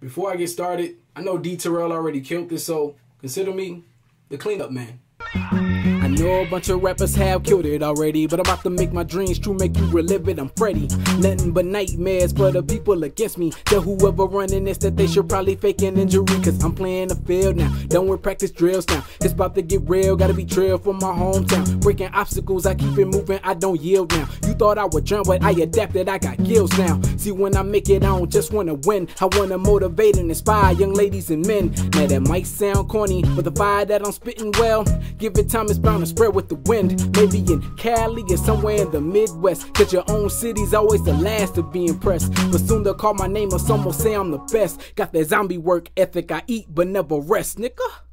Before I get started, I know D Terrell already killed this, so consider me the cleanup man. I know a bunch of rappers have killed it already, but I'm about to make my dreams true, make you relive it. I'm Freddy. Nothing but nightmares for the people against me. Tell whoever running this that they should probably fake an injury, cause I'm playing the field now. Don't worry, practice drills now. It's about to get real, gotta be trail for my hometown. Breaking obstacles, I keep it moving, I don't yield now. Thought I would drown, but I adapted, I got gills now. See, when I make it, I don't just wanna win, I wanna motivate and inspire young ladies and men. Now that might sound corny, but the fire that I'm spitting, well, give it time, it's bound to spread with the wind. Maybe in Cali or somewhere in the Midwest. Cause your own city's always the last to be impressed. But soon they'll call my name or someone say I'm the best. Got that zombie work ethic, I eat but never rest, nigga.